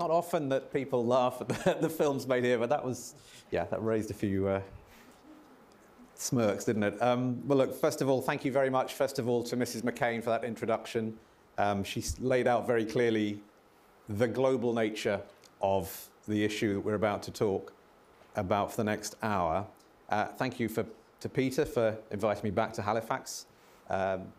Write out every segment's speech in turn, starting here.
not often that people laugh at the, films made here, but that was, yeah, that raised a few uh, smirks, didn't it? Um, well, look, first of all, thank you very much, first of all, to Mrs. McCain for that introduction. Um, she's laid out very clearly the global nature of the issue that we're about to talk about for the next hour. Uh, thank you for, to Peter for inviting me back to Halifax. Um,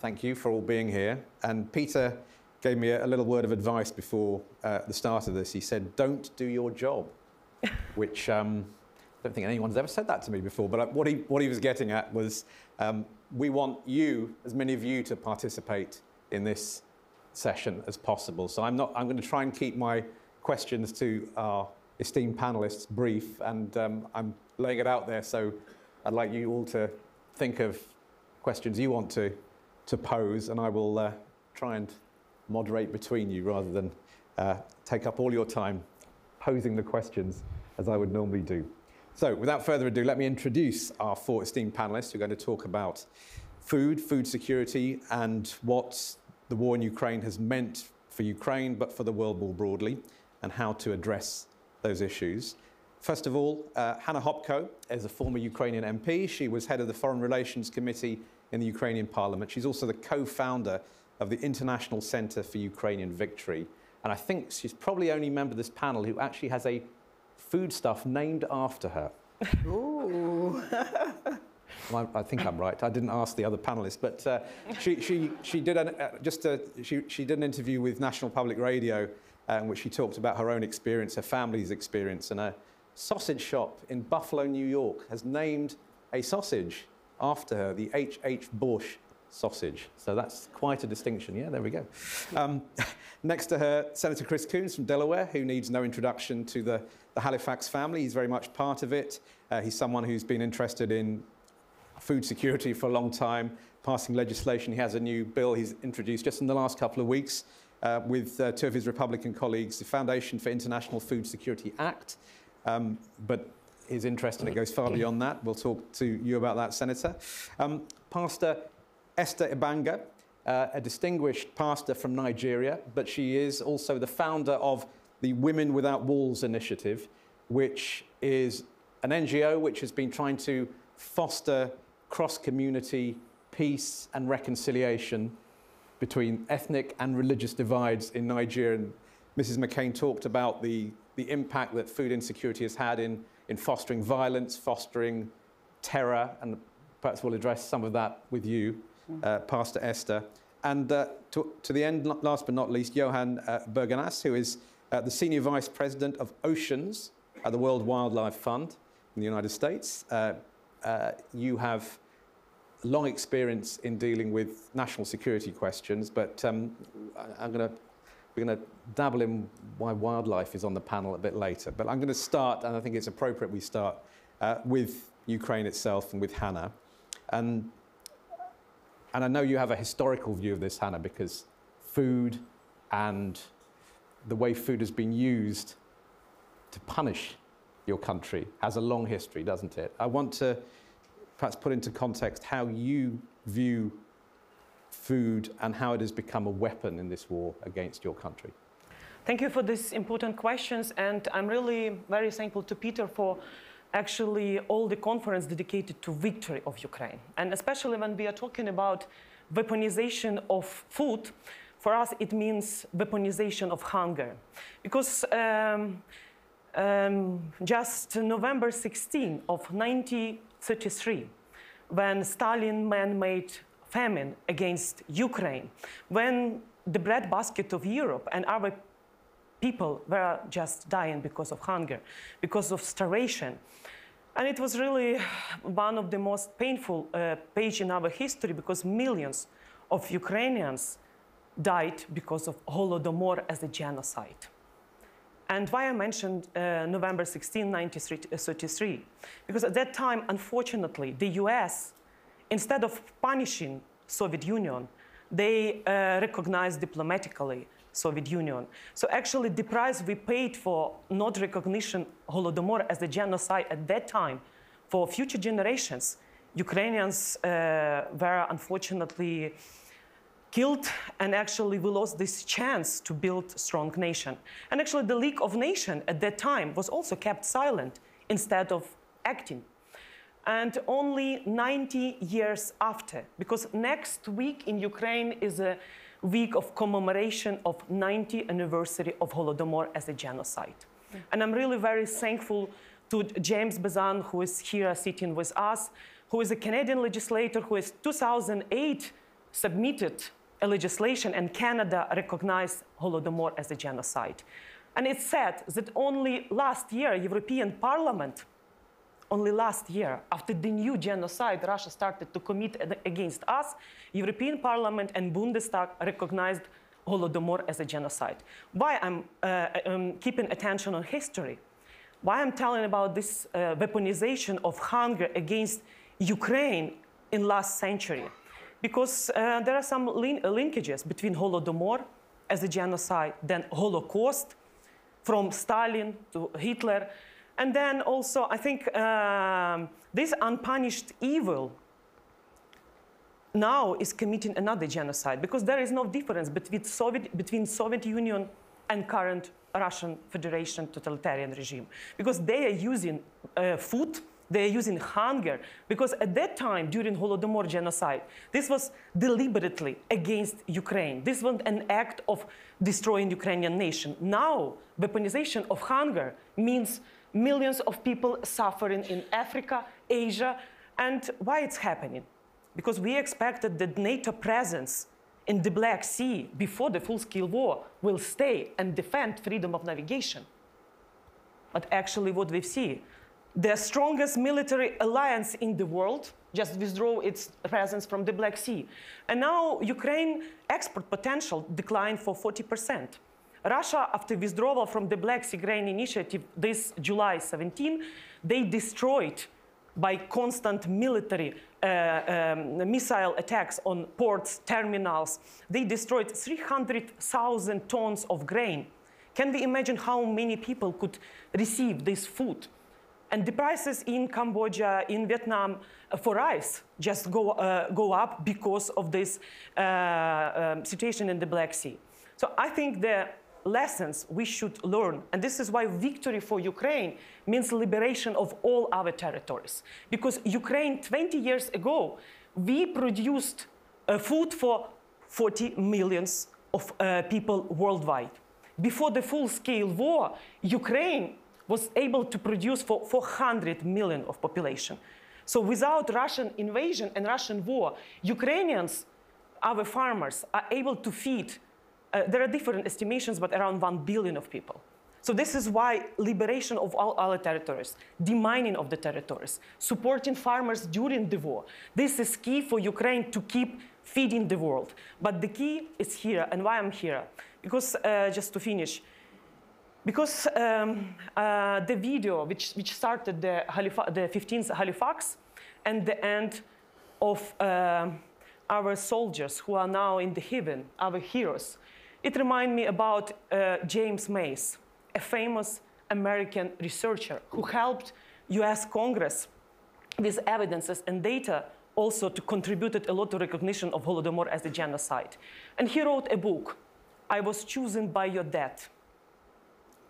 thank you for all being here. And Peter gave me a, a little word of advice before uh, the start of this. He said, Don't do your job, which um, I don't think anyone's ever said that to me before. But uh, what he, what he was getting at was um, we want you, as many of you, to participate in this session as possible. So I'm, not, I'm going to try and keep my questions to our esteemed panelists brief, and um, I'm laying it out there. So I'd like you all to think of questions you want to, to pose, and I will uh, try and moderate between you rather than uh, take up all your time posing the questions as I would normally do. So, without further ado, let me introduce our four esteemed panelists who are going to talk about food, food security, and what the war in Ukraine has meant for Ukraine, but for the world more broadly, and how to address those issues. First of all, uh, Hanna Hopko is a former Ukrainian MP. She was head of the Foreign Relations Committee in the Ukrainian Parliament. She's also the co founder of the International Centre for Ukrainian Victory. And I think she's probably the only member of this panel who actually has a foodstuff named after her. Ooh. well, I, I, think I'm right. I didn't ask the other panelists, but uh, she, she, she, did an, uh, just a, she, she did an interview with National Public Radio uh, in which she talked about her own experience, her family's experience, and a sausage shop in Buffalo, New York has named a sausage after her, the H.H. H. Bush sausage. So that's quite a distinction. Yeah, there we go. Um, next to her, Senator Chris Coons from Delaware, who needs no introduction to the, the Halifax family. He's very much part of it. Uh, he's someone who's been interested in food security for a long time, passing legislation. He has a new bill he's introduced just in the last couple of weeks uh, with uh, two of his Republican colleagues, the Foundation for International Food Security Act. Um, but his interest in it goes far beyond that. We'll talk to you about that, Senator. Um, Pastor Esther Ibanga, uh, a distinguished pastor from Nigeria, but she is also the founder of the Women Without Walls initiative, which is an NGO which has been trying to foster cross community peace and reconciliation between ethnic and religious divides in Nigeria. And Mrs. McCain talked about the, the impact that food insecurity has had in, in fostering violence, fostering terror, and perhaps we'll address some of that with you uh, Pastor Esther. And uh, to, to, the end, last but not least, Johan uh, Bergenas, who is uh, the Senior Vice President of Oceans at the World Wildlife Fund in the United States. Uh, uh, you have long experience in dealing with national security questions, but um, I'm going to we're going to dabble in why wildlife is on the panel a bit later. But I'm going to start, and I think it's appropriate we start uh, with Ukraine itself and with Hanna. And and I know you have a historical view of this, Hanna, because food and the way food has been used to punish your country has a long history, doesn't it? I want to perhaps put into context how you view food and how it has become a weapon in this war against your country. Thank you for these important questions, and I'm really very thankful to Peter for actually all the conference dedicated to victory of Ukraine. And especially when we are talking about weaponization of food, for us it means weaponization of hunger. Because um, um, just November 16 of 1933, when Stalin man-made famine against Ukraine, when the breadbasket of Europe and our people were just dying because of hunger, because of starvation, and it was really one of the most painful uh, page in our history because millions of Ukrainians died because of Holodomor as a genocide. And why I mentioned uh, November 16, 1933, because at that time, unfortunately, the US, instead of punishing Soviet Union, they uh, recognized diplomatically Soviet Union. So actually the price we paid for not recognition Holodomor as a genocide at that time for future generations, Ukrainians uh, were unfortunately killed and actually we lost this chance to build strong nation and actually the league of nations at that time was also kept silent instead of acting and only 90 years after because next week in ukraine is a week of commemoration of 90th anniversary of holodomor as a genocide and i'm really very thankful to james bezan who is here sitting with us who is a canadian legislator who in 2008 submitted a legislation and Canada recognized Holodomor as a genocide. And it said that only last year, European Parliament, only last year, after the new genocide Russia started to commit against us, European Parliament and Bundestag recognized Holodomor as a genocide. Why I'm uh, um, keeping attention on history? Why I'm telling about this uh, weaponization of hunger against Ukraine in last century? because uh, there are some lin linkages between Holodomor as a genocide, then Holocaust from Stalin to Hitler, and then also I think um, this unpunished evil now is committing another genocide because there is no difference between Soviet, between Soviet Union and current Russian Federation totalitarian regime because they are using uh, food they're using hunger because at that time, during Holodomor genocide, this was deliberately against Ukraine. This was an act of destroying Ukrainian nation. Now, weaponization of hunger means millions of people suffering in Africa, Asia, and why it's happening? Because we expected that NATO presence in the Black Sea before the full-scale war will stay and defend freedom of navigation. But actually what we see the strongest military alliance in the world just withdraw its presence from the Black Sea. And now Ukraine export potential declined for 40%. Russia, after withdrawal from the Black Sea Grain Initiative this July 17, they destroyed by constant military uh, um, missile attacks on ports, terminals, they destroyed 300,000 tons of grain. Can we imagine how many people could receive this food? And the prices in Cambodia, in Vietnam, uh, for rice just go, uh, go up because of this uh, um, situation in the Black Sea. So I think the lessons we should learn, and this is why victory for Ukraine means liberation of all our territories. Because Ukraine, 20 years ago, we produced uh, food for 40 millions of uh, people worldwide. Before the full-scale war, Ukraine was able to produce for 400 million of population. So without Russian invasion and Russian war, Ukrainians, our farmers, are able to feed, uh, there are different estimations, but around 1 billion of people. So this is why liberation of all our territories, demining of the territories, supporting farmers during the war. This is key for Ukraine to keep feeding the world. But the key is here, and why I'm here. Because, uh, just to finish, because um, uh, the video which, which started the, the 15th Halifax and the end of uh, our soldiers who are now in the heaven, our heroes, it reminds me about uh, James Mace, a famous American researcher who helped US Congress with evidences and data also to contributed a lot to recognition of Holodomor as a genocide. And he wrote a book, I Was Chosen by Your Death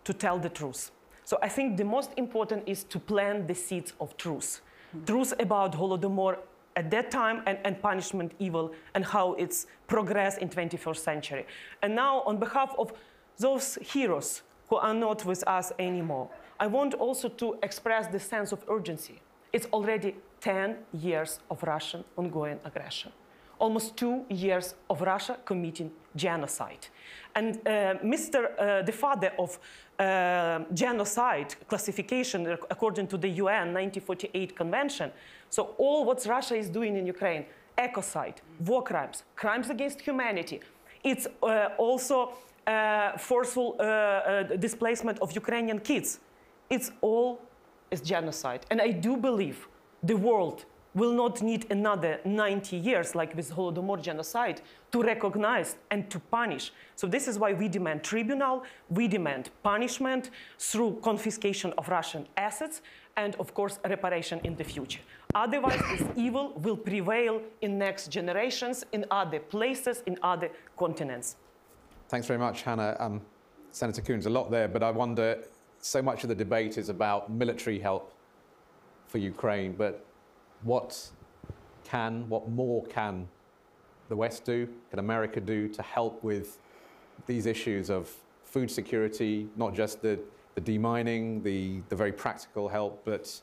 to tell the truth. So I think the most important is to plant the seeds of truth. Mm-hmm. Truth about Holodomor at that time and, and punishment evil and how it's progressed in 21st century. And now on behalf of those heroes who are not with us anymore, I want also to express the sense of urgency. It's already 10 years of Russian ongoing aggression almost two years of Russia committing genocide. And uh, Mr. Uh, the father of uh, genocide classification according to the UN 1948 convention, so all what Russia is doing in Ukraine, ecocide, war crimes, crimes against humanity, it's uh, also uh, forceful uh, displacement of Ukrainian kids. It's all is genocide. And I do believe the world will not need another 90 years, like with Holodomor genocide, to recognize and to punish. So this is why we demand tribunal, we demand punishment through confiscation of Russian assets, and of course, reparation in the future. Otherwise, this evil will prevail in next generations, in other places, in other continents. Thanks very much, Hanna. Um, Senator Coons, a lot there, but I wonder so much of the debate is about military help for Ukraine, but what can, what more can the West do, can America do to help with these issues of food security, not just the, the demining, the, the very practical help, but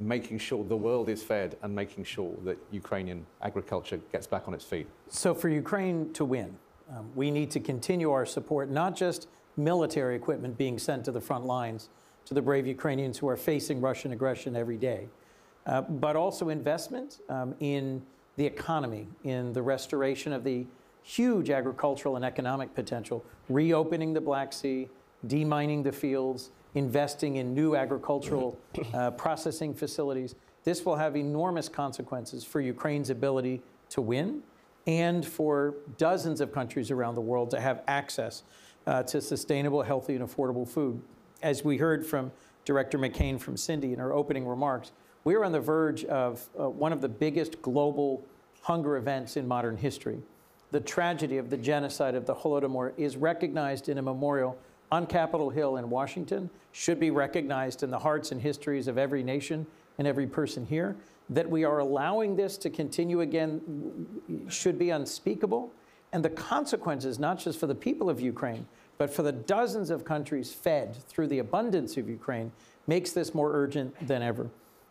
making sure the world is fed and making sure that Ukrainian agriculture gets back on its feet? So, for Ukraine to win, um, we need to continue our support, not just military equipment being sent to the front lines to the brave Ukrainians who are facing Russian aggression every day, uh, but also investment um, in the economy, in the restoration of the huge agricultural and economic potential, reopening the Black Sea, demining the fields, investing in new agricultural uh, processing facilities. This will have enormous consequences for Ukraine's ability to win and for dozens of countries around the world to have access uh, to sustainable, healthy, and affordable food. As we heard from Director McCain from Cindy in her opening remarks, we're on the verge of uh, one of the biggest global hunger events in modern history. The tragedy of the genocide of the Holodomor is recognized in a memorial on Capitol Hill in Washington, should be recognized in the hearts and histories of every nation and every person here. That we are allowing this to continue again should be unspeakable. And the consequences, not just for the people of Ukraine, but for the dozens of countries fed through the abundance of Ukraine, makes this more urgent than ever.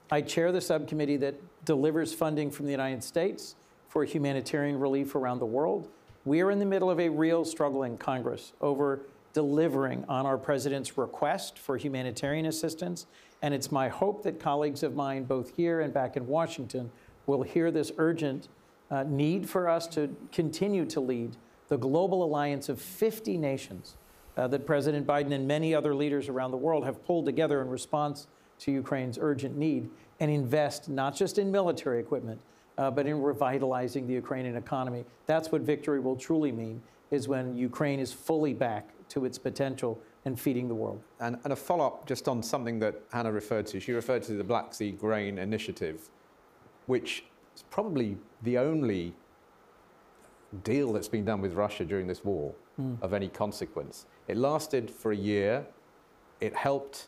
I chair the subcommittee that delivers funding from the United States for humanitarian relief around the world. We are in the middle of a real struggle in Congress over delivering on our president's request for humanitarian assistance. And it's my hope that colleagues of mine, both here and back in Washington, will hear this urgent uh, need for us to continue to lead the global alliance of 50 nations uh, that President Biden and many other leaders around the world have pulled together in response to Ukraine's urgent need and invest not just in military equipment, uh, but in revitalizing the Ukrainian economy. That's what victory will truly mean, is when Ukraine is fully back to its potential and feeding the world. And, and a follow up just on something that Hanna referred to. She referred to the Black Sea Grain Initiative, which is probably the only deal that's been done with Russia during this war mm. of any consequence. It lasted for a year. It helped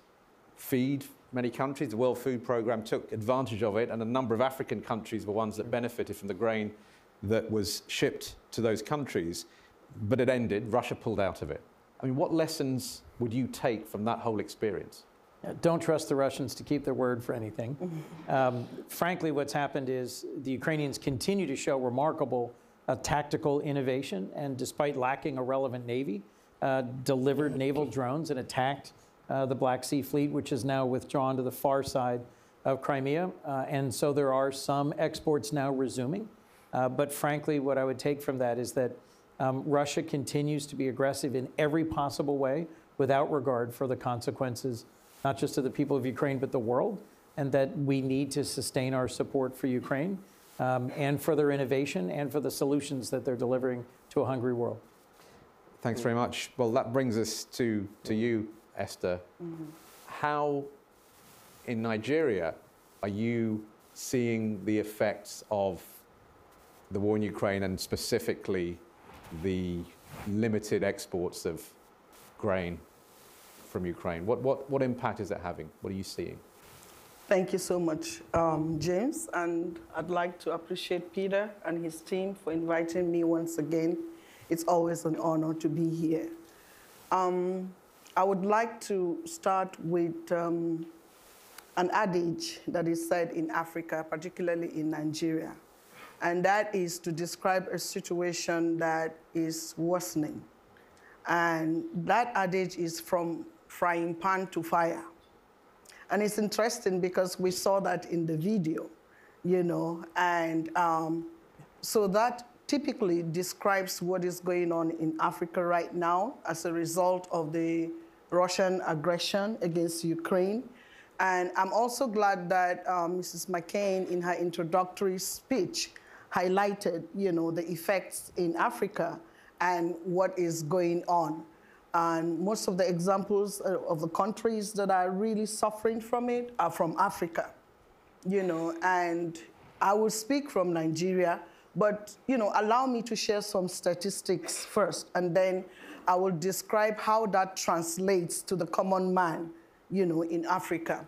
feed many countries. The World Food Programme took advantage of it, and a number of African countries were ones that benefited from the grain that was shipped to those countries. But it ended, Russia pulled out of it. I mean, what lessons would you take from that whole experience? Don't trust the Russians to keep their word for anything. Um, frankly, what's happened is the Ukrainians continue to show remarkable uh, tactical innovation, and despite lacking a relevant navy, uh, delivered naval drones and attacked uh, the Black Sea Fleet, which is now withdrawn to the far side of Crimea. Uh, and so there are some exports now resuming. Uh, but frankly, what I would take from that is that um, Russia continues to be aggressive in every possible way without regard for the consequences, not just to the people of Ukraine, but the world, and that we need to sustain our support for Ukraine um, and for their innovation and for the solutions that they're delivering to a hungry world. Thanks very much. Well, that brings us to, to you, Esther. Mm-hmm. How in Nigeria are you seeing the effects of the war in Ukraine and specifically the limited exports of grain from Ukraine? What, what, what impact is that having? What are you seeing? Thank you so much, um, James. And I'd like to appreciate Peter and his team for inviting me once again. It's always an honor to be here. Um, I would like to start with um, an adage that is said in Africa, particularly in Nigeria and that is to describe a situation that is worsening. And that adage is from frying pan to fire. And it's interesting because we saw that in the video, you know, and um, so that typically describes what is going on in Africa right now as a result of the Russian aggression against Ukraine. And I'm also glad that um, Mrs. McCain, in her introductory speech, highlighted, you know, the effects in Africa and what is going on. And most of the examples uh, of the countries that are really suffering from it are from Africa. you know, and I will speak from Nigeria, but, you know, allow me to share some statistics first, and then I will describe how that translates to the common man, you know, in Africa.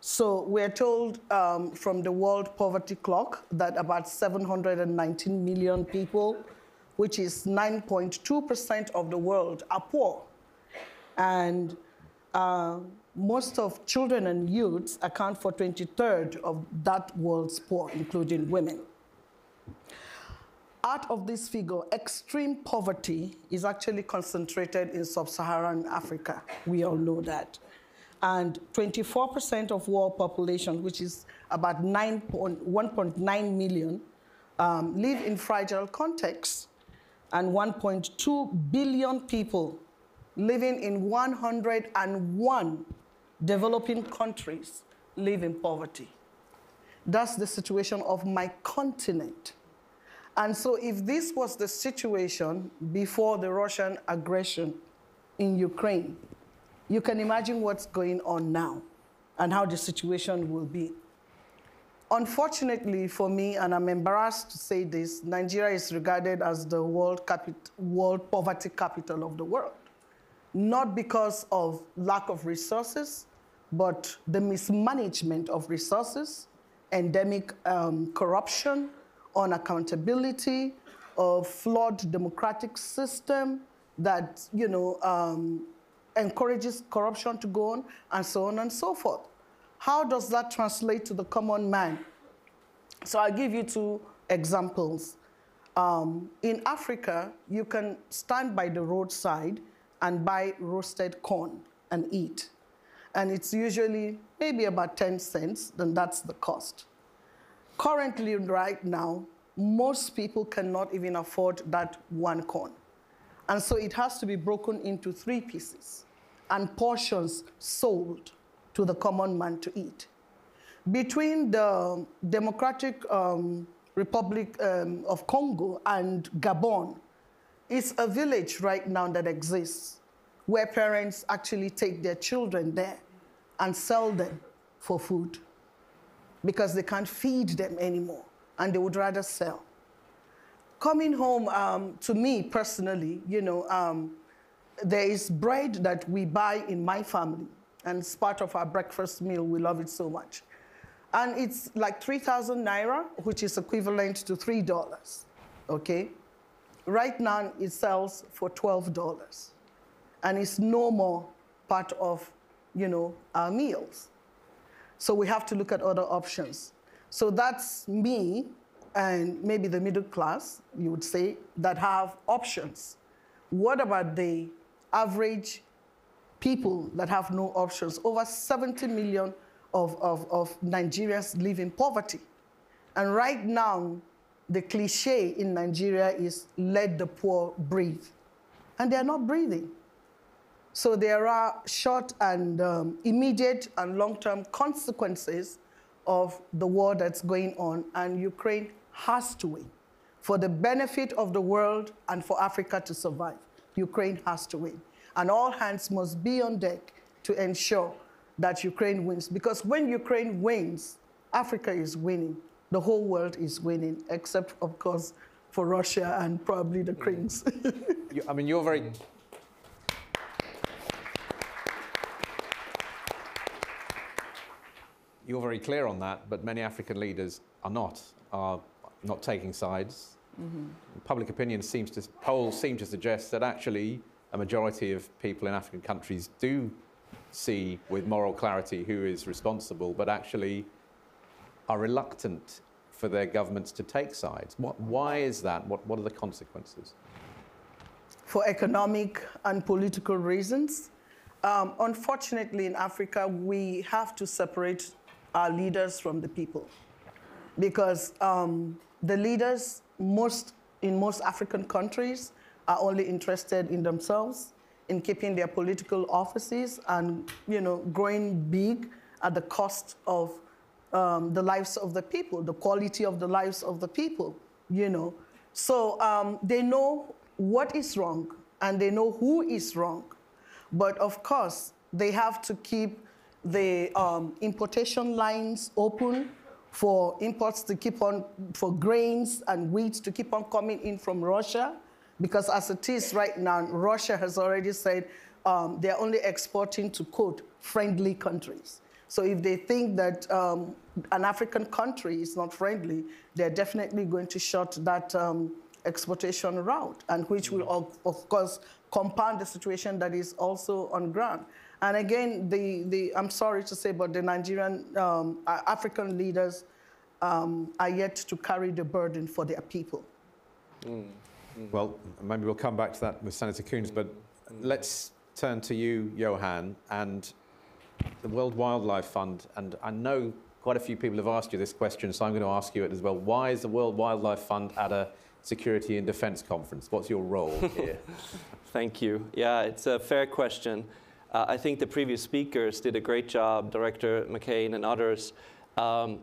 So we're told um, from the World Poverty Clock that about 719 million people, which is 9.2% of the world, are poor. And uh, most of children and youths account for 23rd of that world's poor, including women. Out of this figure, extreme poverty is actually concentrated in sub-Saharan Africa. We all know that. And 24% of world population, which is about 1.9 million, um, live in fragile contexts. And 1.2 billion people living in 101 developing countries live in poverty. That's the situation of my continent. And so, if this was the situation before the Russian aggression in Ukraine, you can imagine what's going on now and how the situation will be. Unfortunately for me, and I'm embarrassed to say this, Nigeria is regarded as the world, world poverty capital of the world. Not because of lack of resources, but the mismanagement of resources, endemic um, corruption, unaccountability, a flawed democratic system that you know um, encourages corruption to go on, and so on and so forth. How does that translate to the common man? So I'll give you two examples. Um, in Africa, you can stand by the roadside and buy roasted corn and eat and it's usually maybe about 10 cents, then that's the cost. Currently, right now, most people cannot even afford that one corn. And so it has to be broken into three pieces and portions sold to the common man to eat. Between the Democratic um, Republic um, of Congo and Gabon, it's a village right now that exists where parents actually take their children there and sell them for food because they can't feed them anymore and they would rather sell. Coming home, um, to me personally, you know, um, there is bread that we buy in my family, and it's part of our breakfast meal. We love it so much. And it's like 3,000 naira, which is equivalent to $3, okay? Right now, it sells for $12, and it's no more part of you know, our meals. So we have to look at other options. So that's me and maybe the middle class, you would say, that have options. What about the average people that have no options? Over 70 million of, of, of Nigerians live in poverty. And right now, the cliche in Nigeria is let the poor breathe. And they're not breathing. So there are short and um, immediate and long-term consequences of the war that's going on, and Ukraine has to win. For the benefit of the world and for Africa to survive, Ukraine has to win. And all hands must be on deck to ensure that Ukraine wins. Because when Ukraine wins, Africa is winning. The whole world is winning, except, of course, for Russia and probably the Cranes. I mean, you're very You're very clear on that, but many African leaders are not, are not taking sides. Mm-hmm. Public opinion seems to, polls seem to suggest that actually a majority of people in African countries do see with moral clarity who is responsible, but actually are reluctant for their governments to take sides. What, why is that? What, what are the consequences? For economic and political reasons. Um, unfortunately, in Africa, we have to separate our leaders from the people. Because um, the leaders most, in most African countries are only interested in themselves, in keeping their political offices and you know, growing big at the cost of um, the lives of the people, the quality of the lives of the people, you know. So um, they know what is wrong and they know who is wrong. But of course, they have to keep the um, importation lines open for imports to keep on, for grains and wheat to keep on coming in from Russia. Because as it is right now, Russia has already said um, they're only exporting to, quote, friendly countries. So if they think that um, an African country is not friendly, they're definitely going to shut that um, exportation route, and which will, of, of course, compound the situation that is also on ground. And again, the, the, I'm sorry to say, but the Nigerian um, African leaders um, are yet to carry the burden for their people. Mm. Mm. Well, maybe we'll come back to that with Senator Coons, but let's turn to you, Johan, and the World Wildlife Fund. And I know quite a few people have asked you this question, so I'm going to ask you it as well. Why is the World Wildlife Fund at a security and defense conference? What's your role here? Thank you. Yeah, it's a fair question. Uh, I think the previous speakers did a great job, Director McCain and others. Um,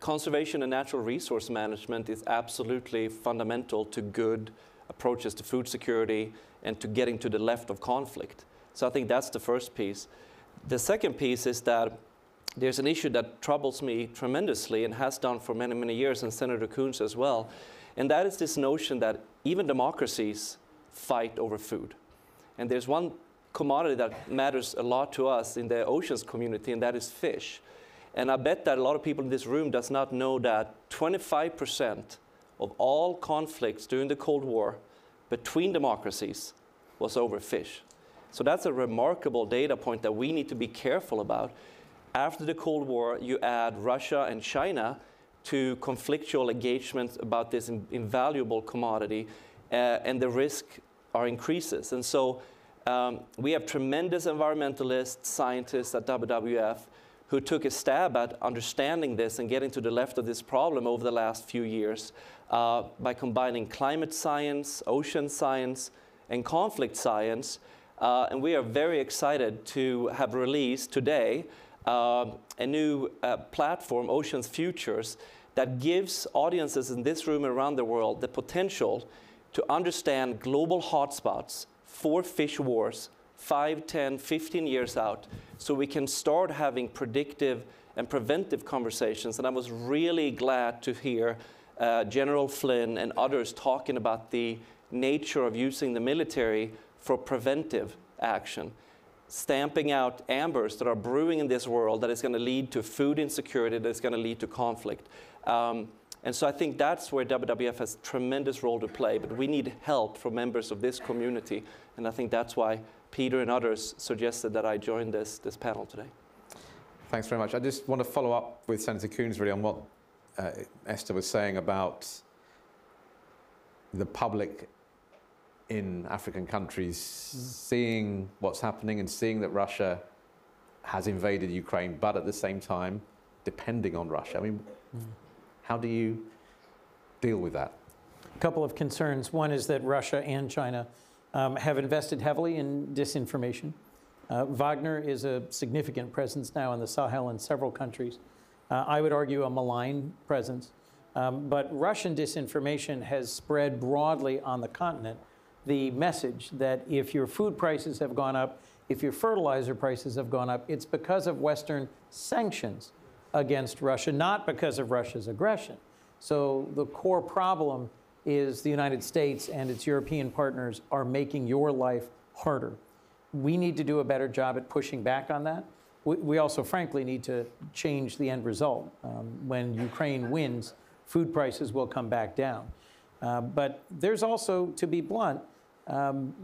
conservation and natural resource management is absolutely fundamental to good approaches to food security and to getting to the left of conflict. So I think that's the first piece. The second piece is that there's an issue that troubles me tremendously and has done for many, many years, and Senator Coons as well, and that is this notion that even democracies fight over food. And there's one commodity that matters a lot to us in the oceans community, and that is fish. And I bet that a lot of people in this room does not know that 25% of all conflicts during the Cold War between democracies was over fish. So that's a remarkable data point that we need to be careful about. After the Cold War, you add Russia and China to conflictual engagements about this invaluable commodity, uh, and the risk are increases. And so um, we have tremendous environmentalists, scientists at WWF who took a stab at understanding this and getting to the left of this problem over the last few years uh, by combining climate science, ocean science, and conflict science. Uh, and we are very excited to have released today uh, a new uh, platform, Oceans Futures, that gives audiences in this room around the world the potential to understand global hotspots for fish wars 5, 10, 15 years out so we can start having predictive and preventive conversations. And I was really glad to hear uh, General Flynn and others talking about the nature of using the military for preventive action, stamping out ambers that are brewing in this world that is going to lead to food insecurity, that is going to lead to conflict. Um, and so I think that's where WWF has a tremendous role to play, but we need help from members of this community. And I think that's why Peter and others suggested that I join this, this panel today. Thanks very much. I just want to follow up with Senator Coons really on what uh, Esther was saying about the public in African countries seeing what's happening and seeing that Russia has invaded Ukraine, but at the same time depending on Russia. I mean, mm. How do you deal with that? A couple of concerns. One is that Russia and China um, have invested heavily in disinformation. Uh, Wagner is a significant presence now in the Sahel in several countries. Uh, I would argue a malign presence. Um, but Russian disinformation has spread broadly on the continent the message that if your food prices have gone up, if your fertilizer prices have gone up, it's because of Western sanctions against Russia, not because of Russia's aggression. So the core problem is the United States and its European partners are making your life harder. We need to do a better job at pushing back on that. We also, frankly, need to change the end result. Um, when Ukraine wins, food prices will come back down. Uh, but there's also, to be blunt, um,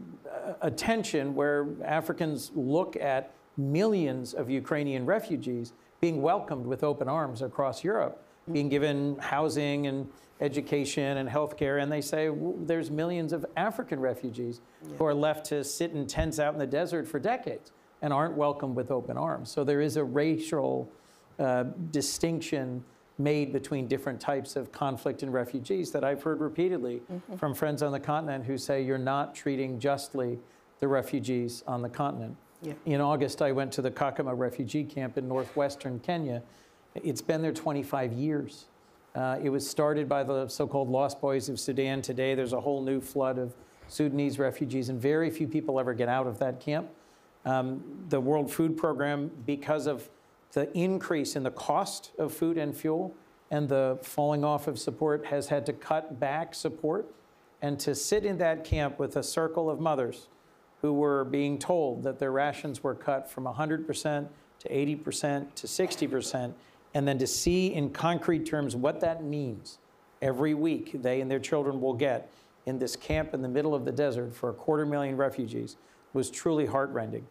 a tension where Africans look at millions of Ukrainian refugees being welcomed with open arms across Europe, being given housing and education and healthcare, and they say there's millions of African refugees yeah. who are left to sit in tents out in the desert for decades and aren't welcomed with open arms. So there is a racial uh, distinction made between different types of conflict and refugees that I've heard repeatedly mm-hmm. from friends on the continent who say you're not treating justly the refugees on the continent. In August, I went to the Kakuma refugee camp in northwestern Kenya. It's been there 25 years. Uh, it was started by the so called Lost Boys of Sudan. Today, there's a whole new flood of Sudanese refugees, and very few people ever get out of that camp. Um, the World Food Program, because of the increase in the cost of food and fuel, and the falling off of support has had to cut back support. And to sit in that camp with a circle of mothers who were being told that their rations were cut from 100% to 80% to 60%, and then to see in concrete terms what that means every week they and their children will get in this camp in the middle of the desert for a quarter million refugees was truly heartrending.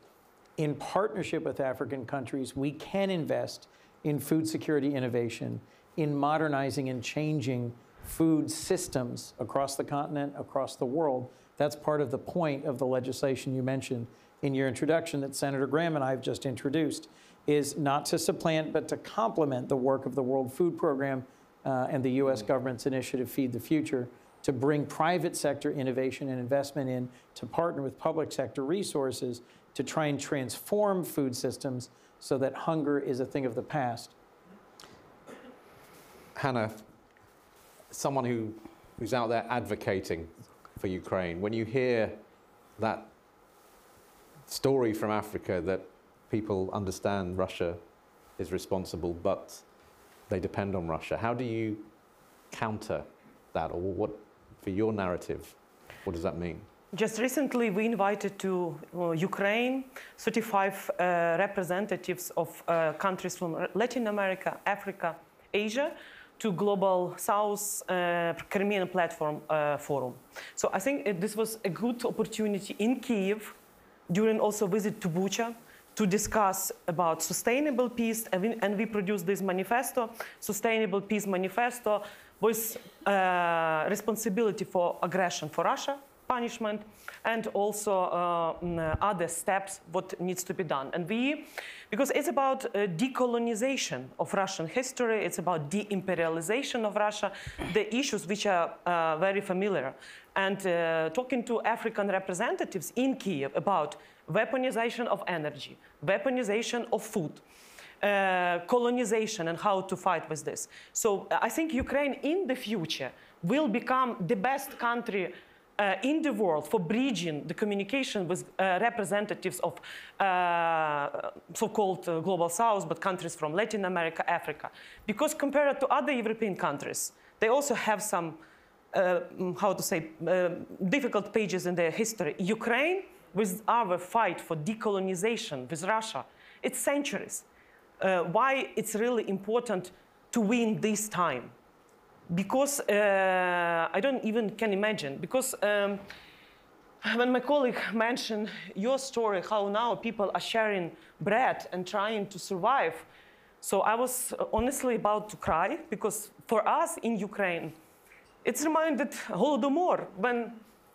In partnership with African countries, we can invest in food security innovation, in modernizing and changing food systems across the continent, across the world. That's part of the point of the legislation you mentioned in your introduction that Senator Graham and I have just introduced is not to supplant but to complement the work of the World Food Program uh, and the US government's initiative Feed the Future to bring private sector innovation and investment in to partner with public sector resources to try and transform food systems so that hunger is a thing of the past. Hanna, someone who, who's out there advocating for Ukraine, when you hear that story from Africa that people understand Russia is responsible, but they depend on Russia, how do you counter that, or what, for your narrative, what does that mean? Just recently, we invited to uh, Ukraine 35 uh, representatives of uh, countries from Latin America, Africa, Asia, to Global South uh, Crimean Platform uh, Forum. So I think it, this was a good opportunity in Kiev during also visit to Bucha to discuss about sustainable peace, and we, and we produced this manifesto, Sustainable Peace Manifesto, with uh, responsibility for aggression for Russia, punishment, and also uh, other steps what needs to be done. And we, because it's about uh, decolonization of Russian history, it's about de-imperialization of Russia, the issues which are uh, very familiar. And talking to African representatives in Kiev about weaponization of energy, weaponization of food, uh, colonization and how to fight with this. So I think Ukraine in the future will become the best country uh, in the world for bridging the communication with uh, representatives of uh, so-called uh, global south, but countries from Latin America, Africa. Because compared to other European countries, they also have some, uh, how to say, uh, difficult pages in their history. Ukraine, with our fight for decolonization with Russia, it's centuries. why it's really important to win this time because uh, I don't even can imagine. Because um, when my colleague mentioned your story, how now people are sharing bread and trying to survive, so I was honestly about to cry because for us in Ukraine, it's reminded Holodomor when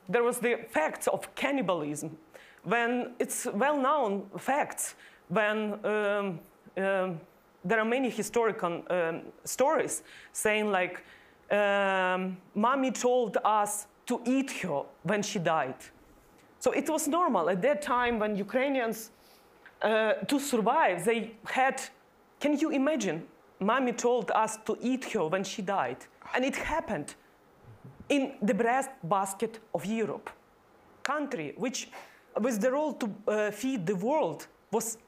there was the facts of cannibalism, when it's well-known facts, when um, um, there are many historical um, stories saying like um, mommy told us to eat her when she died. So it was normal at that time when Ukrainians, uh, to survive, they had, can you imagine? Mommy told us to eat her when she died. And it happened in the breast basket of Europe, country which, with the role to uh, feed the world, was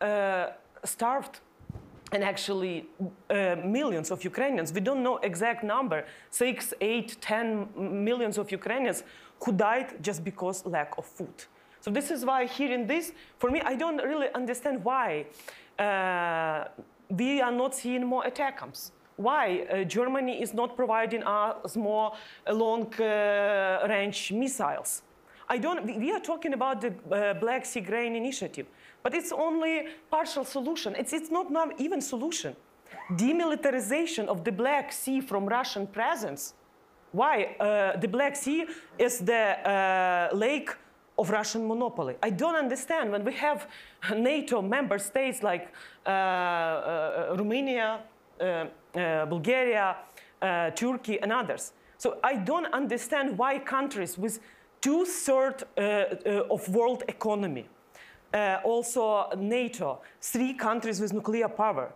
uh, starved and actually uh, millions of Ukrainians, we don't know exact number, six, eight, ten millions of Ukrainians who died just because lack of food. So this is why hearing this, for me, I don't really understand why uh, we are not seeing more ATACMS. Why uh, Germany is not providing us more long-range uh, missiles. I don't, we are talking about the uh, Black Sea Grain Initiative. But it's only partial solution. It's, it's not, not even solution. Demilitarization of the Black Sea from Russian presence. Why? Uh, the Black Sea is the uh, lake of Russian monopoly. I don't understand when we have NATO member states like uh, uh Romania, uh, uh, Bulgaria, Turkey, and others. So I don't understand why countries with two-thirds of world economy uh, also NATO, three countries with nuclear power,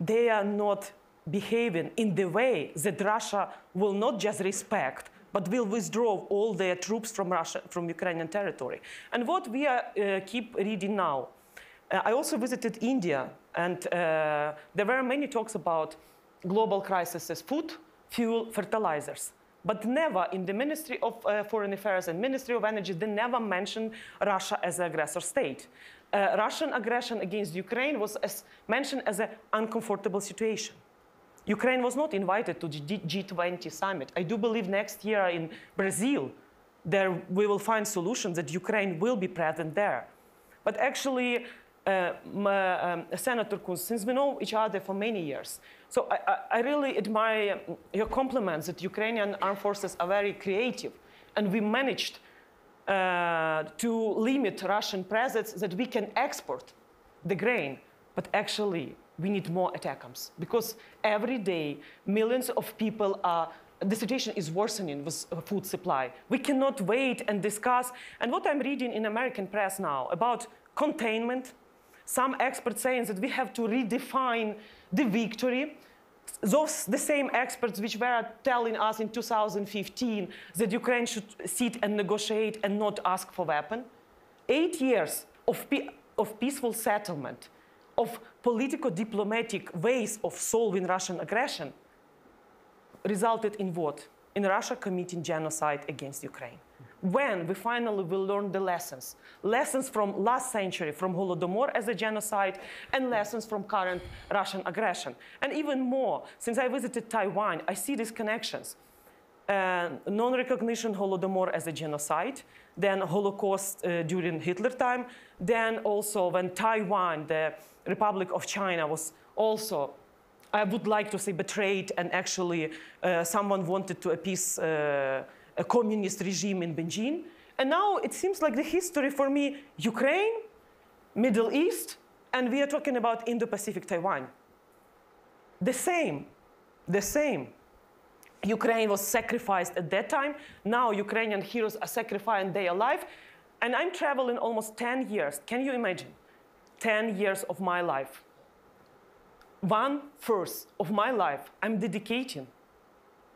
they are not behaving in the way that Russia will not just respect, but will withdraw all their troops from Russia, from Ukrainian territory. And what we are, uh, keep reading now, uh, I also visited India, and uh, there were many talks about global crises food, fuel, fertilizers. But never in the Ministry of uh, Foreign Affairs and Ministry of Energy, they never mentioned Russia as an aggressor state. Uh, Russian aggression against Ukraine was as mentioned as an uncomfortable situation. Ukraine was not invited to the G- G20 summit. I do believe next year in Brazil, there we will find solutions that Ukraine will be present there. But actually, uh, my, um, Senator Coons, since we know each other for many years, so I, I, really admire your compliments that Ukrainian armed forces are very creative, and we managed uh, to limit Russian presence that we can export the grain, but actually we need more ATACMS because every day millions of people are the situation is worsening with food supply. We cannot wait and discuss. And what I'm reading in American press now about containment, some experts saying that we have to redefine the victory. Those the same experts which were telling us in 2015 that Ukraine should sit and negotiate and not ask for weapon. Eight years of, of peaceful settlement, of political diplomatic ways of solving Russian aggression resulted in what? In Russia committing genocide against Ukraine. When we finally will learn the lessons, lessons from last century, from Holodomor as a genocide, and lessons from current Russian aggression. And even more, since I visited Taiwan, I see these connections. Uh, non-recognition Holodomor as a genocide, then Holocaust uh, during Hitler time, then also when Taiwan, the Republic of China, was also I would like to say betrayed, and actually uh, someone wanted to appease uh, a communist regime in Beijing. And now it seems like the history for me, Ukraine, Middle East, and we are talking about Indo-Pacific Taiwan. The same, the same. Ukraine was sacrificed at that time. Now Ukrainian heroes are sacrificing their life. And I'm traveling almost 10 years. Can you imagine? 10 years of my life one fourth of my life I'm dedicating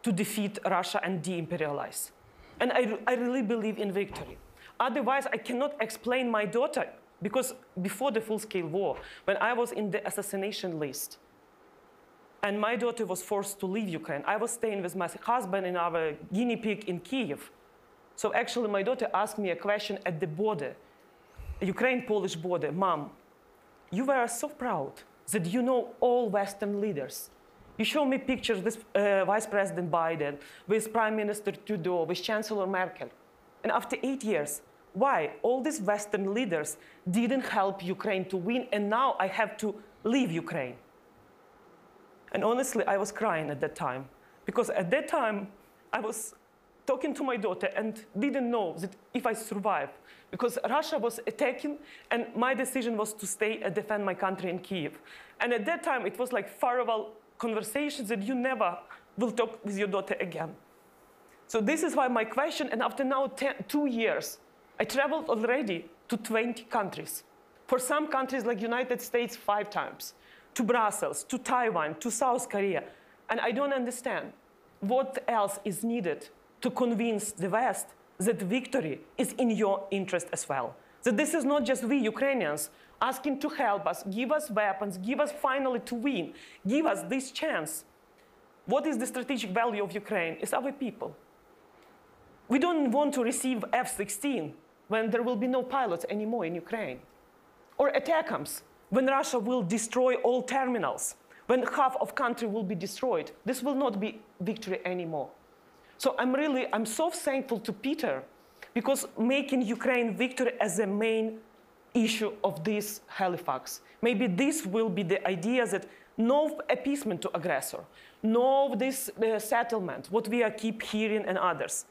to defeat Russia and de-imperialize. And I, I really believe in victory. Otherwise, I cannot explain my daughter because before the full-scale war, when I was in the assassination list, and my daughter was forced to leave Ukraine, I was staying with my husband in our guinea pig in Kiev. So actually, my daughter asked me a question at the border, Ukraine-Polish border, Mom, you were so proud that you know all Western leaders. You show me pictures with uh, Vice President Biden, with Prime Minister Trudeau, with Chancellor Merkel. And after eight years, why? All these Western leaders didn't help Ukraine to win, and now I have to leave Ukraine. And honestly, I was crying at that time because at that time I was talking to my daughter and didn't know that if I survive, because Russia was attacking, and my decision was to stay and defend my country in Kiev. And at that time, it was like farewell conversations that you never will talk with your daughter again. So this is why my question, and after now ten, two years, I traveled already to 20 countries. For some countries like United States, five times, to Brussels, to Taiwan, to South Korea. And I don't understand what else is needed to convince the West that victory is in your interest as well. That this is not just we Ukrainians asking to help us, give us weapons, give us finally to win, give us this chance. What is the strategic value of Ukraine? It's our people. We don't want to receive F 16 when there will be no pilots anymore in Ukraine. Or ATACMS when Russia will destroy all terminals, when half of country will be destroyed. This will not be victory anymore. So I'm really, I'm so thankful to Peter because making Ukraine victory as a main issue of this Halifax. Maybe this will be the idea that no appeasement to aggressor, no this uh, settlement, what we are keep hearing and others.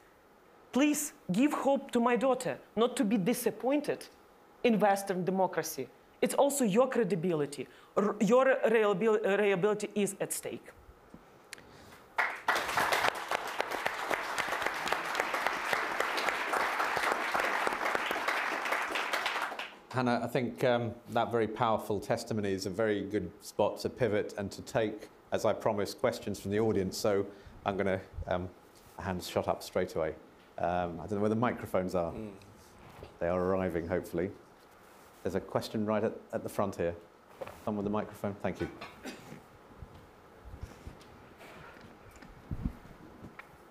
Please give hope to my daughter, not to be disappointed in Western democracy. It's also your credibility. Your reliability is at stake. Hanna, I think um, that very powerful testimony is a very good spot to pivot and to take, as I promised, questions from the audience. So I'm going to um, hands shot up straight away. Um, I don't know where the microphones are. Mm. They are arriving, hopefully. There's a question right at, at the front here. Someone with a microphone. Thank you.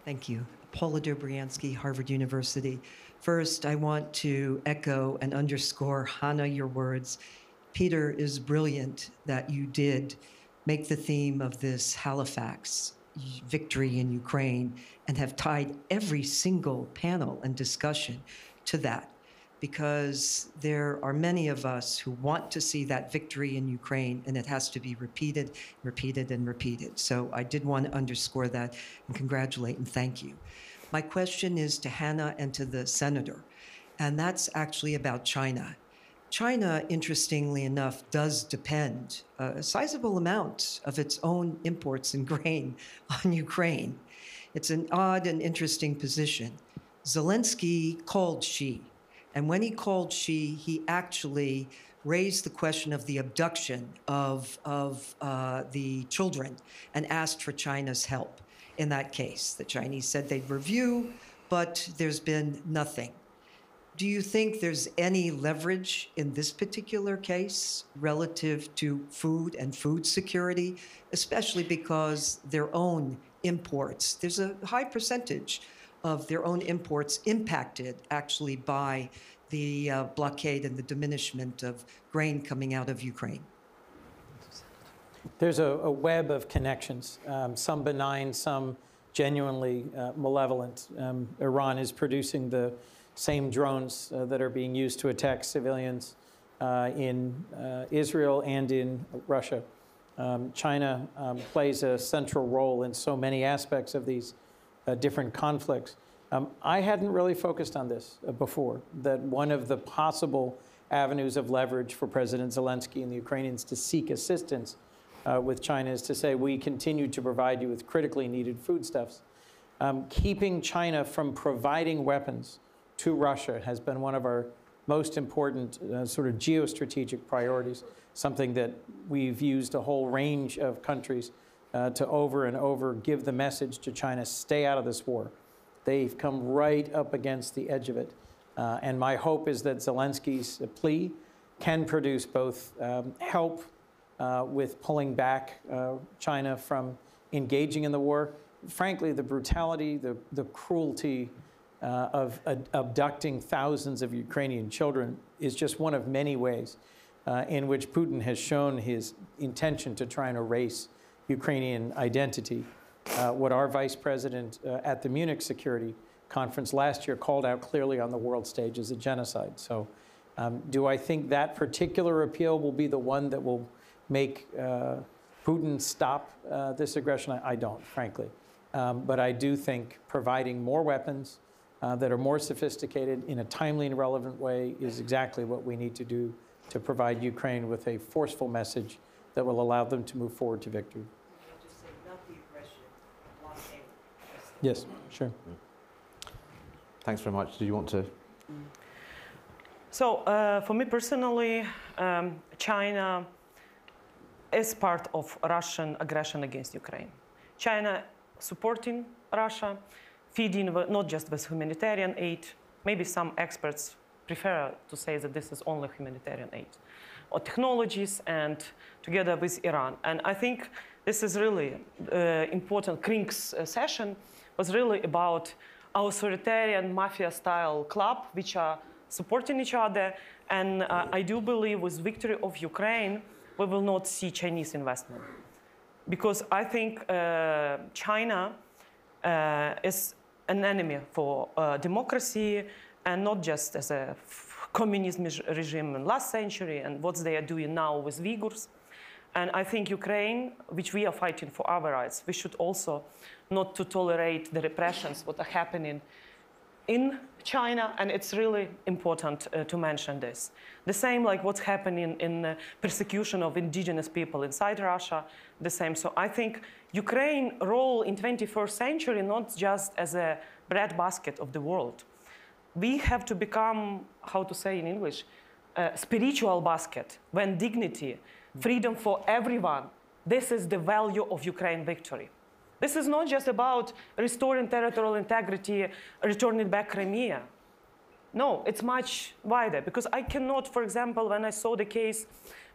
Thank you. Paula Dobriansky, Harvard University. First, I want to echo and underscore, Hanna, your words. Peter is brilliant that you did make the theme of this Halifax victory in Ukraine and have tied every single panel and discussion to that because there are many of us who want to see that victory in Ukraine, and it has to be repeated, repeated, and repeated. So I did want to underscore that and congratulate and thank you. My question is to Hanna and to the senator, and that's actually about China. China, interestingly enough, does depend a sizable amount of its own imports in grain on Ukraine. It's an odd and interesting position. Zelensky called Xi and when he called Xi, he actually raised the question of the abduction of, of uh, the children and asked for China's help in that case. The Chinese said they'd review, but there's been nothing. Do you think there's any leverage in this particular case relative to food and food security, especially because their own imports, there's a high percentage of their own imports impacted actually by the uh, blockade and the diminishment of grain coming out of Ukraine. There's a, a web of connections, um, some benign, some genuinely uh, malevolent. Um, Iran is producing the same drones uh, that are being used to attack civilians uh, in uh, Israel and in Russia. Um, China um, plays a central role in so many aspects of these uh, different conflicts. Um, I hadn't really focused on this uh, before, that one of the possible avenues of leverage for President Zelensky and the Ukrainians to seek assistance uh, with China is to say, we continue to provide you with critically needed foodstuffs. Um, keeping China from providing weapons to Russia has been one of our most important uh, sort of geostrategic priorities, something that we've used a whole range of countries uh, to over and over give the message to China, stay out of this war. They've come right up against the edge of it. Uh, and my hope is that Zelensky's plea can produce both um, help uh, with pulling back uh, China from engaging in the war. Frankly, the brutality, the, the cruelty uh, of abducting thousands of Ukrainian children is just one of many ways uh, in which Putin has shown his intention to try and erase Ukrainian identity. Uh, what our vice president uh, at the Munich Security Conference last year called out clearly on the world stage as a genocide. So, um, do I think that particular appeal will be the one that will make uh, Putin stop uh, this aggression? I, I don't, frankly. Um, but I do think providing more weapons uh, that are more sophisticated in a timely and relevant way is exactly what we need to do to provide Ukraine with a forceful message that will allow them to move forward to victory. Yes, sure. Thanks very much. Do you want to? So, uh, for me personally, um, China is part of Russian aggression against Ukraine. China supporting Russia, feeding not just with humanitarian aid, maybe some experts prefer to say that this is only humanitarian aid, or technologies and together with Iran. And I think this is really uh, important. Krink's uh, session was really about authoritarian mafia-style club, which are supporting each other. And uh, I do believe with victory of Ukraine, we will not see Chinese investment. Because I think uh, China uh, is an enemy for uh, democracy and not just as a communist regime in last century and what they are doing now with Uyghurs. And I think Ukraine, which we are fighting for our rights, we should also not to tolerate the repressions what are happening in China, and it's really important uh, to mention this. The same like what's happening in persecution of indigenous people inside Russia, the same. So I think Ukraine role in 21st century not just as a breadbasket of the world. We have to become, how to say in English, a spiritual basket when dignity, freedom for everyone, this is the value of Ukraine victory. This is not just about restoring territorial integrity, returning back Crimea. No, it's much wider because I cannot, for example, when I saw the case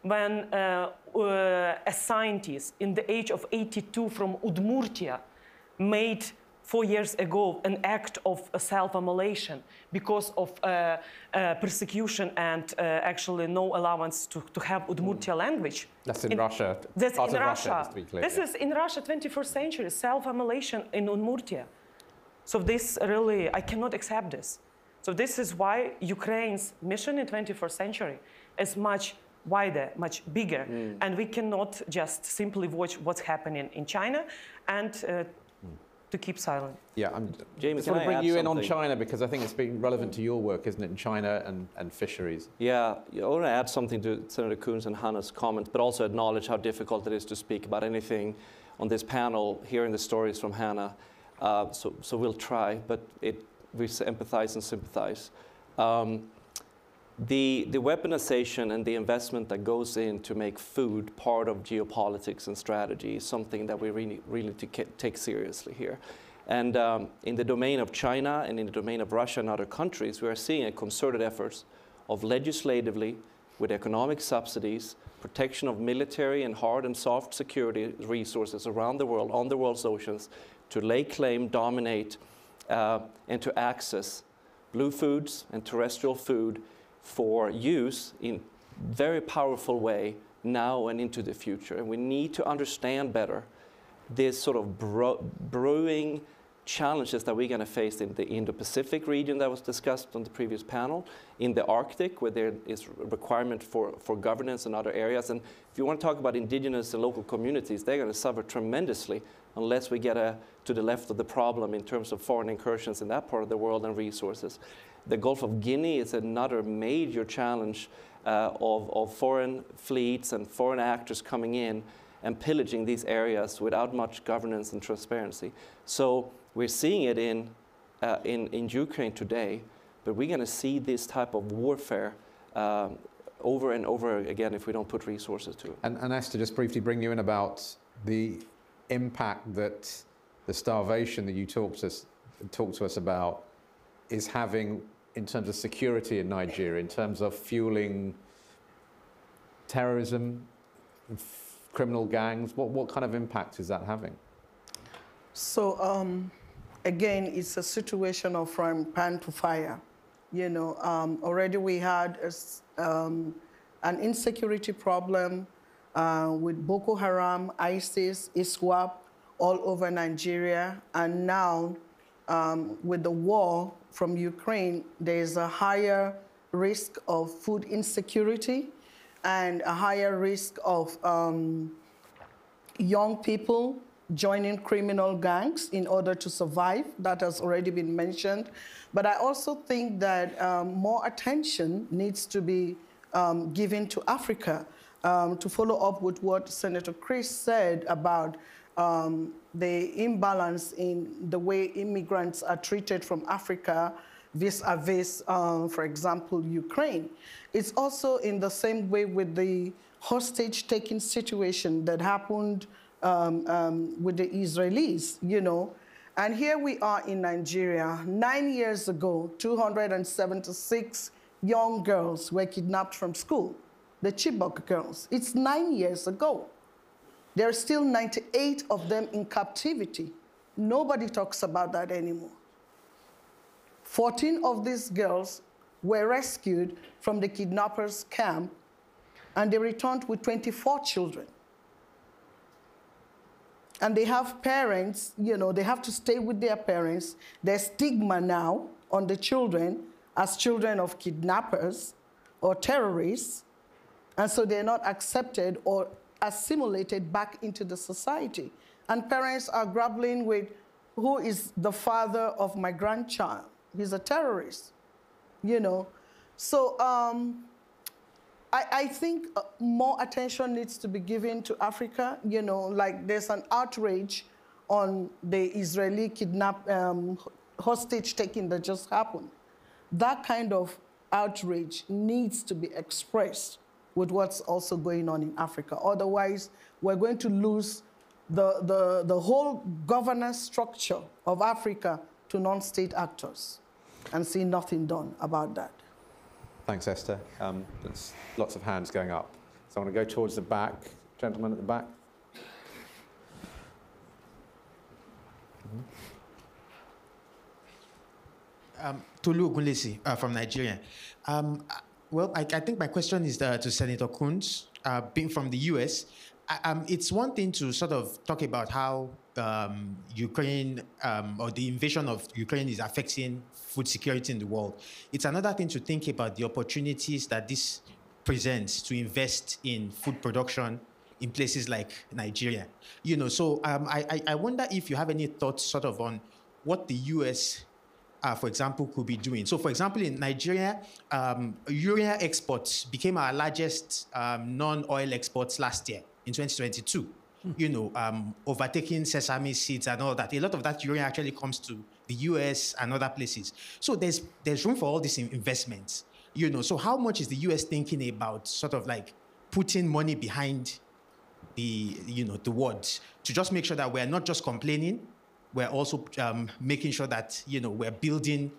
when uh, uh, a scientist in the age of 82 from Udmurtia made four years ago an act of uh, self-immolation because of uh, uh, persecution and uh, actually no allowance to, to have Udmurtia language. That's in, In- Russia. That's in Russia. just to be clear. This is in Russia, 21st century, self-immolation in Udmurtia. So this really, I cannot accept this. So this is why Ukraine's mission in 21st century is much wider, much bigger, Mm. and we cannot just simply watch what's happening in China and uh, to keep silent. Yeah, I'm Jamie, just can want to bring add you in on? China because I think it's been relevant to your work, isn't it, in China and, and fisheries? Yeah, I want to add something to Senator Coons and Hanna's comments, but also acknowledge how difficult it is to speak about anything on this panel, hearing the stories from Hanna. Uh, so, so we'll try, but it, we s- empathize and sympathize. Um, the, the weaponization and the investment that goes in to make food part of geopolitics and strategy is something that we really, really to take seriously here. And um, in the domain of China and in the domain of Russia and other countries, we are seeing a concerted efforts of legislatively, with economic subsidies, protection of military and hard and soft security resources around the world, on the world's oceans, to lay claim, dominate, uh, and to access blue foods and terrestrial food for use in very powerful way now and into the future. And we need to understand better this sort of brewing challenges that we're going to face in the Indo-Pacific region that was discussed on the previous panel, in the Arctic, where there is requirement for, for governance in other areas. And if you want to talk about indigenous and local communities, they're going to suffer tremendously unless we get a, to the left of the problem in terms of foreign incursions in that part of the world and resources. The Gulf of Guinea is another major challenge uh, of, of foreign fleets and foreign actors coming in and pillaging these areas without much governance and transparency. So we're seeing it in, uh, in, in Ukraine today, but we're going to see this type of warfare um, over and over again if we don't put resources to it. And, and Esther, just briefly bring you in about the impact that the starvation that you talked to us, talked to us about is having in terms of security in Nigeria, in terms of fueling terrorism, criminal gangs. What, what kind of impact is that having? So um, again, it's a situation of from pan to fire. You know, um, already we had a um, an insecurity problem uh, with Boko Haram, ISIS, ISWAP all over Nigeria, and now um, with the war from Ukraine, there is a higher risk of food insecurity and a higher risk of um, young people joining criminal gangs in order to survive. That has already been mentioned. But I also think that um, more attention needs to be um, given to Africa. Um, to follow up with what Senator Chris said about um, the imbalance in the way immigrants are treated from Africa vis-a-vis, um, for example, Ukraine. It's also in the same way with the hostage-taking situation that happened um, um, with the Israelis, you know. And here we are in Nigeria. Nine years ago, 276 young girls were kidnapped from school, the Chibok girls. It's nine years ago. There are still 98 of them in captivity. Nobody talks about that anymore. 14 of these girls were rescued from the kidnappers' camp, and they returned with 24 children. And they have parents, you know, they have to stay with their parents. There's stigma now on the children as children of kidnappers or terrorists. And so they're not accepted or assimilated back into the society. And parents are grappling with who is the father of my grandchild? He's a terrorist, you know. So um, I, I think uh, more attention needs to be given to Africa. You know, like there's an outrage on the Israeli kidnap um, hostage taking that just happened. That kind of outrage needs to be expressed with what's also going on in Africa. Otherwise, we're going to lose the, the, the whole governance structure of Africa to non-state actors and see nothing done about that. Thanks, Esther. Um, there's lots of hands going up. So I want to go towards the back. Gentleman at the back. Um, Tolu Ogunlesi uh, from Nigeria. Um, well, I, I, think my question is uh, to Senator Coons, uh, being from the US. Um, it's one thing to sort of talk about how um, Ukraine um, or the invasion of Ukraine is affecting food security in the world. It's another thing to think about the opportunities that this presents to invest in food production in places like Nigeria. You know, so um, I, I wonder if you have any thoughts sort of on what the US, uh, for example, could be doing. So, for example, in Nigeria, um, urea exports became our largest um, non-oil exports last year in 2022. Mm. You know, um, overtaking sesame seeds and all that. A lot of that urea actually comes to the US and other places. So there's there's room for all these investments. You know, so how much is the US thinking about sort of like putting money behind the you know the words to just make sure that we're not just complaining, we're also um, making sure that you know we're building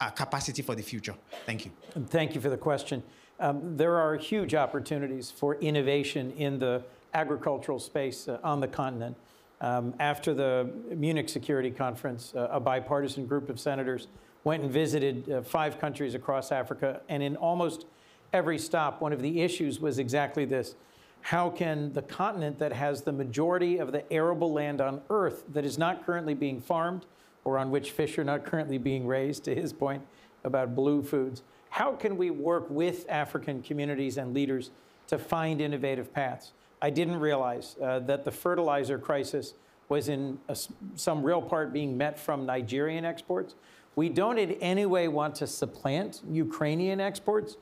a capacity for the future. Thank you. And thank you for the question. Um, there are huge opportunities for innovation in the agricultural space uh, on the continent. Um, after the Munich Security Conference, uh, a bipartisan group of senators went and visited uh, five countries across Africa, and in almost every stop, one of the issues was exactly this how can the continent that has the majority of the arable land on Earth that is not currently being farmed or on which fish are not currently being raised, to his point about blue foods, how can we work with African communities and leaders to find innovative paths? I didn't realize uh, that the fertilizer crisis was in a, some real part being met from Nigerian exports. We don't in any way want to supplant Ukrainian exports.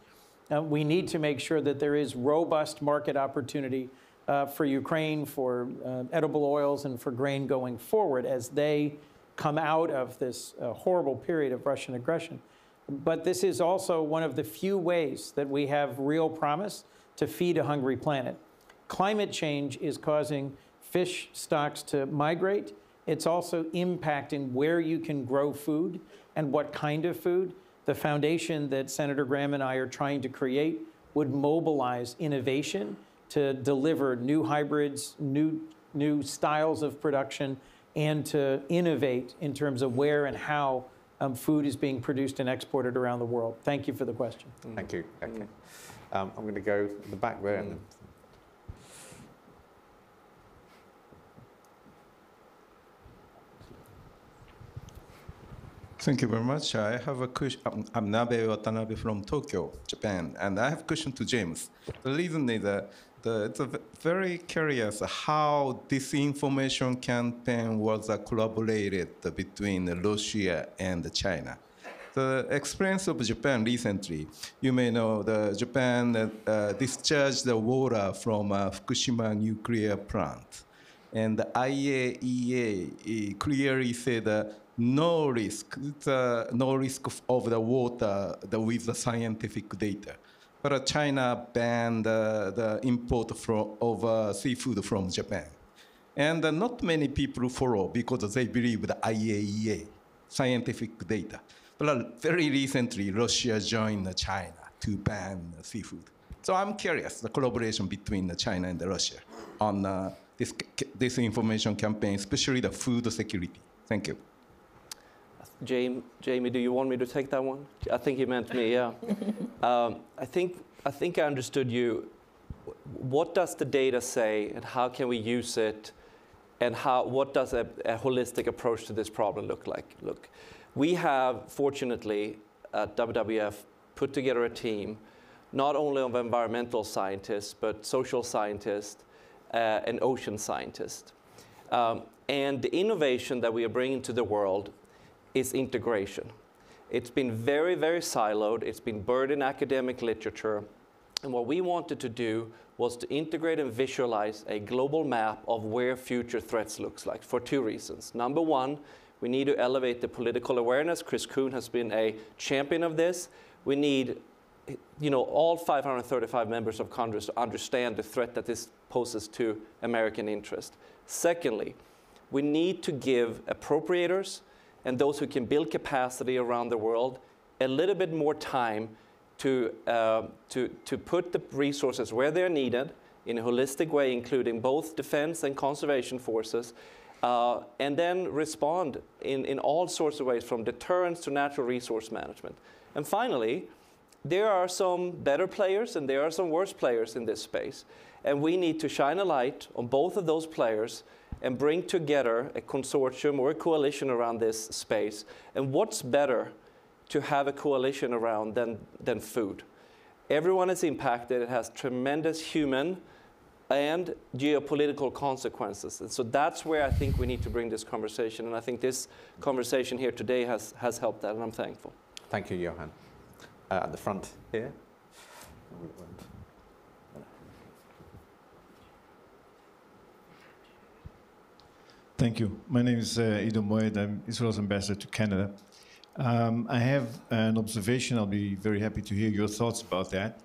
Uh, we need to make sure that there is robust market opportunity uh, for Ukraine, for uh, edible oils, and for grain going forward as they come out of this uh, horrible period of Russian aggression. But this is also one of the few ways that we have real promise to feed a hungry planet. Climate change is causing fish stocks to migrate. It's also impacting where you can grow food and what kind of food the foundation that Senator Graham and I are trying to create would mobilize innovation to deliver new hybrids, new, new styles of production, and to innovate in terms of where and how um, food is being produced and exported around the world. Thank you for the question. Thank you. Okay. Um, I'm going to go the back there. Mm. Thank you very much. I have a question. I'm Nabe Watanabe from Tokyo, Japan, and I have a question to James. The reason is that the, it's very curious how disinformation campaign was collaborated between Russia and China. The experience of Japan recently, you may know the Japan uh, discharged the water from uh, Fukushima nuclear plant. And the IAEA clearly said that no risk. It's uh, no risk of the water the, with the scientific data. But uh, China banned uh, the import from, of uh, seafood from Japan. And uh, not many people follow because they believe the IAEA, scientific data. But uh, very recently, Russia joined China to ban seafood. So I'm curious, the collaboration between China and Russia on this, this information campaign, especially the food security. Thank you. Jamie, Jamie, do you want me to take that one? I think you meant me, yeah. um, I, think, I think I understood you. What does the data say and how can we use it? And how, what does a, a holistic approach to this problem look like? Look, we have, fortunately, at WWF, put together a team not only of environmental scientists, but social scientists uh, and ocean scientists. Um, and the innovation that we are bringing to the world is integration. It's been very, very siloed. It's been buried in academic literature. And what we wanted to do was to integrate and visualize a global map of where future threats looks like for two reasons. Number one, we need to elevate the political awareness. Chris Coons has been a champion of this. We need you know, all 535 members of Congress to understand the threat that this poses to American interest. Secondly, we need to give appropriators and those who can build capacity around the world a little bit more time to, uh, to, to put the resources where they're needed in a holistic way, including both defense and conservation forces, uh, and then respond in, in all sorts of ways, from deterrence to natural resource management. And finally, there are some better players and there are some worse players in this space. And we need to shine a light on both of those players and bring together a consortium or a coalition around this space. And what's better to have a coalition around than, than food? Everyone is impacted. It has tremendous human and geopolitical consequences. And so that's where I think we need to bring this conversation. And I think this conversation here today has, has helped that, and I'm thankful. Thank you, Johan. Uh, at the front here. Thank you. My name is uh, Iddo Moed. I'm Israel's ambassador to Canada. Um, I have an observation. I'll be very happy to hear your thoughts about that.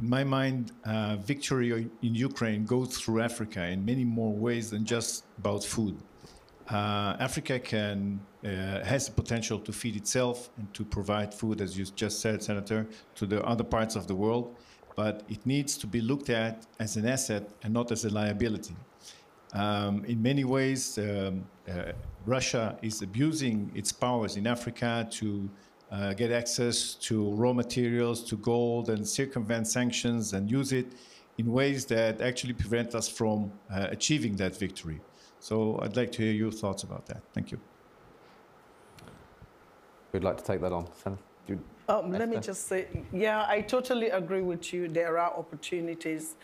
In my mind, uh, victory in Ukraine goes through Africa in many more ways than just about food. Uh, Africa can uh, has the potential to feed itself and to provide food, as you just said, Senator, to the other parts of the world. But it needs to be looked at as an asset and not as a liability. Um, in many ways, um, uh, Russia is abusing its powers in Africa to uh, get access to raw materials, to gold, and circumvent sanctions and use it in ways that actually prevent us from uh, achieving that victory. So I'd like to hear your thoughts about that. Thank you. Who'd like to take that on? Senator? Um, let me just say, yeah, I totally agree with you. There are opportunities.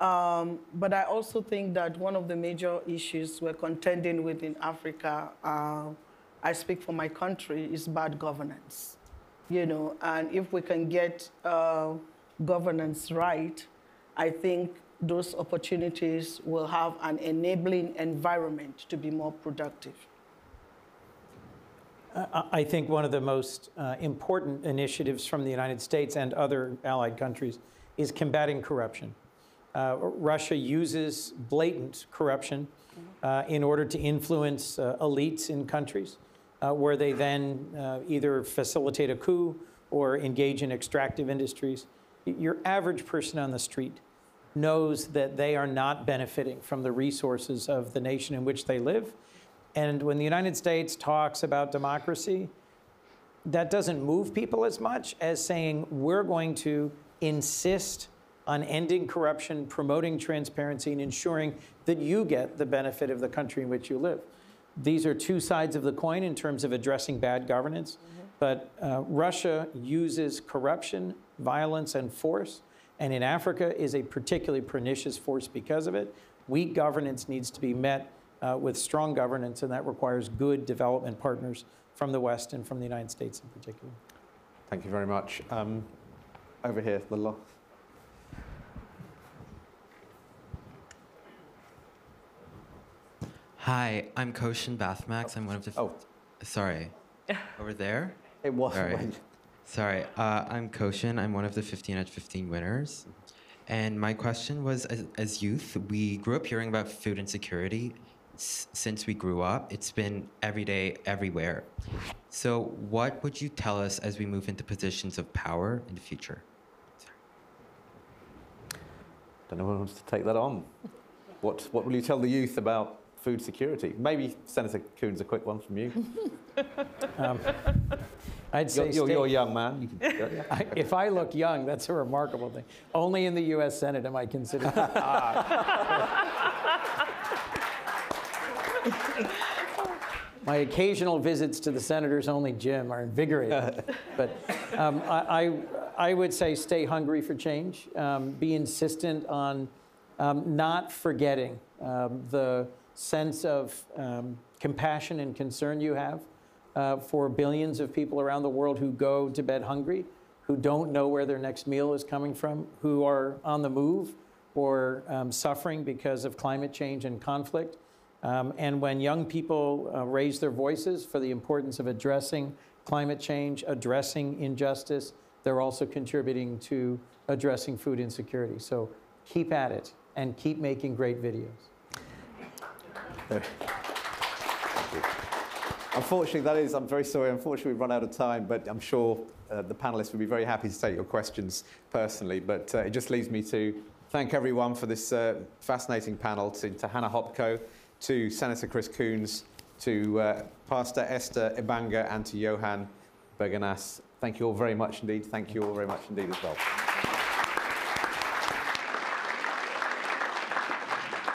Um, but I also think that one of the major issues we're contending with in Africa, uh, I speak for my country, is bad governance. You know, and if we can get uh, governance right, I think those opportunities will have an enabling environment to be more productive. I think one of the most uh, important initiatives from the United States and other allied countries is combating corruption. Uh, Russia uses blatant corruption uh, in order to influence uh, elites in countries, uh, where they then uh, either facilitate a coup or engage in extractive industries. Your average person on the street knows that they are not benefiting from the resources of the nation in which they live. And when the United States talks about democracy, that doesn't move people as much as saying we're going to insist on ending corruption, promoting transparency, and ensuring that you get the benefit of the country in which you live. These are two sides of the coin in terms of addressing bad governance. Mm-hmm. But uh, Russia uses corruption, violence, and force. And in Africa is a particularly pernicious force because of it. Weak governance needs to be met uh, with strong governance, and that requires good development partners from the West and from the United States in particular. Thank you very much. Um, over here, the law. Hi, I'm Koshin Bathmax. I'm one of the. Oh. Sorry. Over there? It was. Sorry. Sorry. Uh, I'm Koshin. I'm one of the 15 at 15 winners. And my question was as, as youth, we grew up hearing about food insecurity. S- since we grew up, it's been every day, everywhere. So, what would you tell us as we move into positions of power in the future? Sorry. Don't know who wants to take that on. What, what will you tell the youth about food security? Maybe Senator Coons, a quick one from you. um, I'd say you're, you're, a young man. You can, I, if I look young, that's a remarkable thing. Only in the U.S. Senate am I considered. My occasional visits to the senator's only gym are invigorating. but um, I, I, I, would say stay hungry for change. Um, be insistent on um, not forgetting um, the sense of um, compassion and concern you have uh, for billions of people around the world who go to bed hungry, who don't know where their next meal is coming from, who are on the move or um, suffering because of climate change and conflict. Um, and when young people uh, raise their voices for the importance of addressing climate change, addressing injustice, they're also contributing to addressing food insecurity. So keep at it and keep making great videos. Unfortunately, that is, I'm very sorry, unfortunately we've run out of time, but I'm sure uh, the panelists would be very happy to take your questions personally. But uh, it just leaves me to thank everyone for this uh, fascinating panel, to, to Hanna Hopko, to Senator Chris Coons, to uh, Pastor Esther Ibanga, and to Johan Bergenas. Thank you all very much indeed. Thank you all very much indeed as well.